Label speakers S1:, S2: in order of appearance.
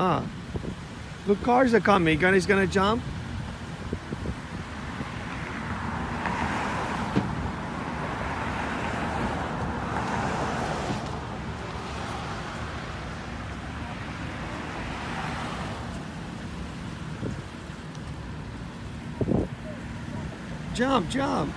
S1: Ah, Look, cars are coming. He's gonna jump. Jump, jump.